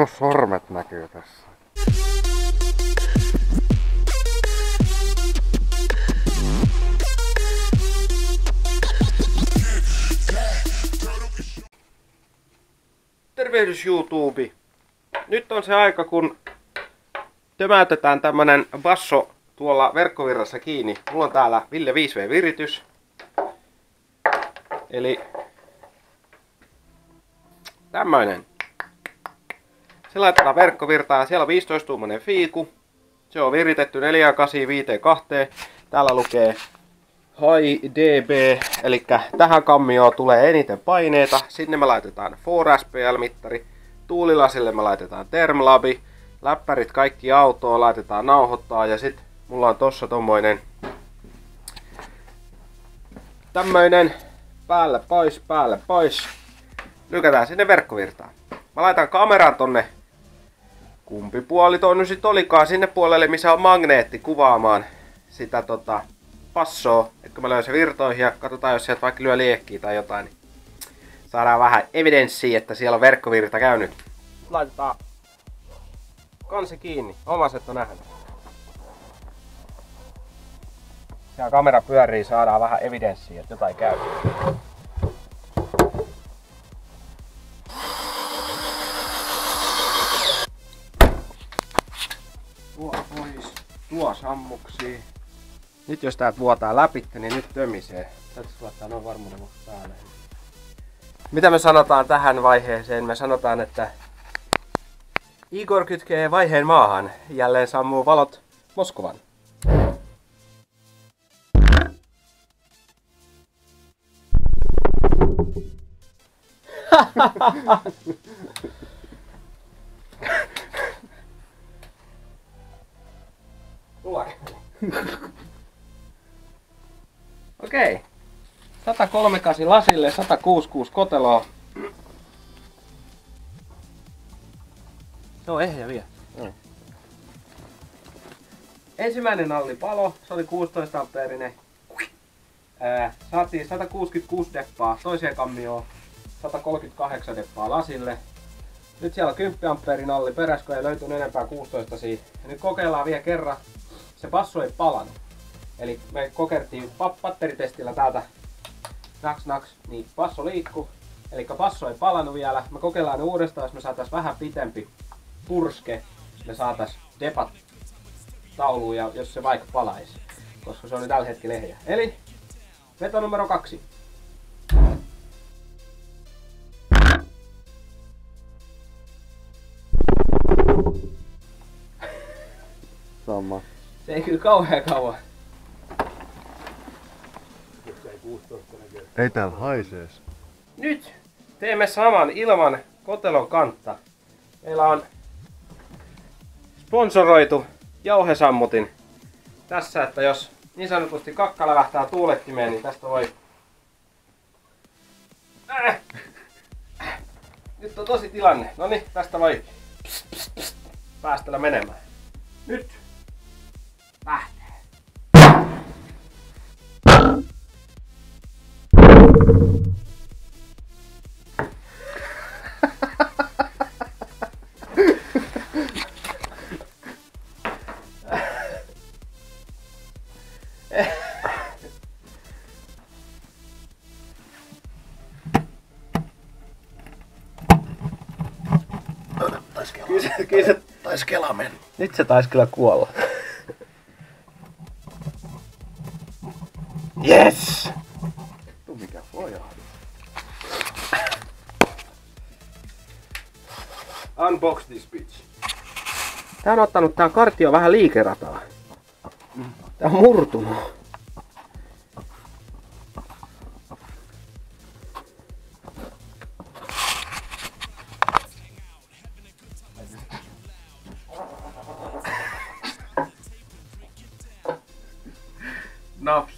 mun sormet näkyy tässä. Tervehdys YouTube! Nyt on se aika, kun tömäytetään tämmönen basso tuolla verkkovirrassa kiinni. Mulla on täällä Ville 5V viritys. Eli tämmöinen. Se laitetaan verkkovirtaan. Siellä on 15 tuumainen fiiku. Se on viritetty 485 Täällä lukee High DB, eli tähän kammioon tulee eniten paineita. Sinne me laitetaan 4SPL-mittari. Tuulilasille me laitetaan Termlabi. Läppärit kaikki autoon laitetaan nauhoittaa ja sitten mulla on tossa tommoinen tämmöinen päälle pois, päälle pois. Lykätään sinne verkkovirtaan. Mä laitan kameran tonne kumpi puoli toi nyt sit olikaan sinne puolelle, missä on magneetti kuvaamaan sitä tota passoa. Et kun mä se virtoihin ja katsotaan, jos sieltä vaikka lyö liekkiä tai jotain, niin saadaan vähän evidenssiä, että siellä on verkkovirta käynyt. Laitetaan kansi kiinni. Omaset on nähnyt. Siellä kamera pyörii, saadaan vähän evidenssiä, että jotain käy. Tuo sammuksi. Nyt jos täältä vuotaa läpi, niin nyt tömisee. Täytyisi laittaa noin varmuuden päälle. Mitä me sanotaan tähän vaiheeseen? Me sanotaan, että Igor kytkee vaiheen maahan. Jälleen sammuu valot Moskovan. Okei. Okay. 138 lasille, 166 koteloa. On ehjä vielä. Mm. Ensimmäinen nalli palo, se oli 16 ampeerinen. Ää, saatiin 166 deppaa toiseen kammioon, 138 deppaa lasille. Nyt siellä on 10 ampeerin nalli perässä, ei löytynyt enempää 16 siihen. Ja nyt kokeillaan vielä kerran. Se passo ei palannut. Eli me kokeiltiin patteritestillä täältä naks naks, niin passo liikkuu. Eli passo ei palannut vielä. Me kokeillaan uudestaan, jos me saatais vähän pitempi purske, me saatais depat tauluun ja jos se vaikka palaisi. Koska se on tällä hetkellä ehjä. Eli veto numero kaksi. Sama. Se ei kyllä kauhean kauan. Ei täällä haisees. Nyt teemme saman ilman kotelon kantta. Meillä on sponsoroitu jauhesammutin tässä, että jos niin sanotusti kakka lävähtää tuulettimeen, niin tästä voi... Äh! Nyt on tosi tilanne. No niin, tästä voi pst, pst, pst, päästellä menemään. Nyt Kyllä se, kyllä se, Taisi kela mennä. nyt se taisi kyllä kuolla. Yes! Mikä. Unbox this bitch. Tää on ottanut tää kartio vähän liikerataa. Tää on murtunut. Nuff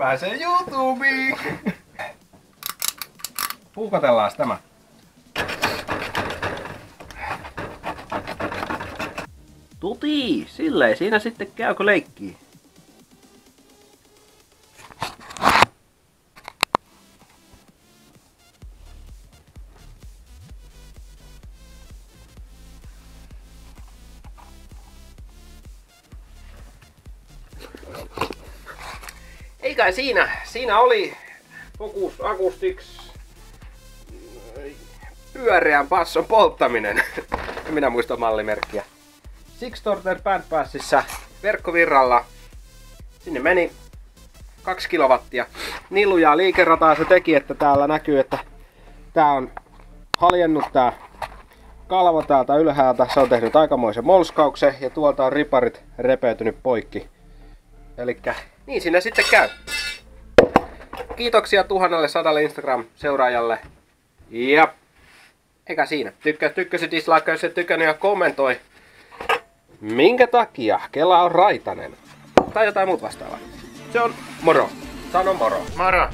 pääsee YouTubeen! Puukotellaan tämä. Tuti, silleen siinä sitten käykö leikkii. Kai siinä. Siinä oli Focus Acoustics pyöreän basson polttaminen. En minä muista mallimerkkiä. Sixtorter Bandpassissa verkkovirralla. Sinne meni 2 kilowattia. Nilujaa liikerataa se teki, että täällä näkyy, että tää on haljennut tää kalvo täältä ylhäältä. Se on tehnyt aikamoisen molskauksen ja tuolta on riparit repeytynyt poikki. Elikkä niin sinne sitten käy. Kiitoksia tuhannelle sadalle Instagram-seuraajalle. Ja eikä siinä. Tykkäs, tykkäsi, dislike, jos et tykännyt ja kommentoi. Minkä takia Kela on raitanen? Tai jotain muuta vastaavaa. Se on moro. Sano moro. Moro!